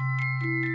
Música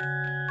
Música